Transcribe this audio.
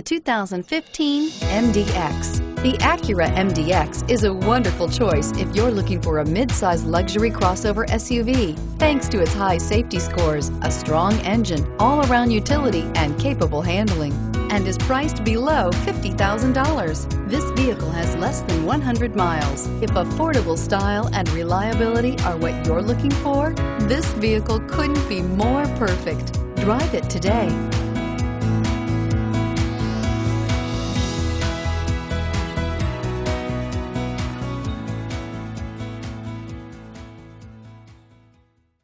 The 2015 MDX. The Acura MDX is a wonderful choice if you're looking for a mid-size luxury crossover SUV. Thanks to its high safety scores, a strong engine, all-around utility, and capable handling, and is priced below $50,000. This vehicle has less than 100 miles. If affordable style and reliability are what you're looking for, this vehicle couldn't be more perfect. Drive it today.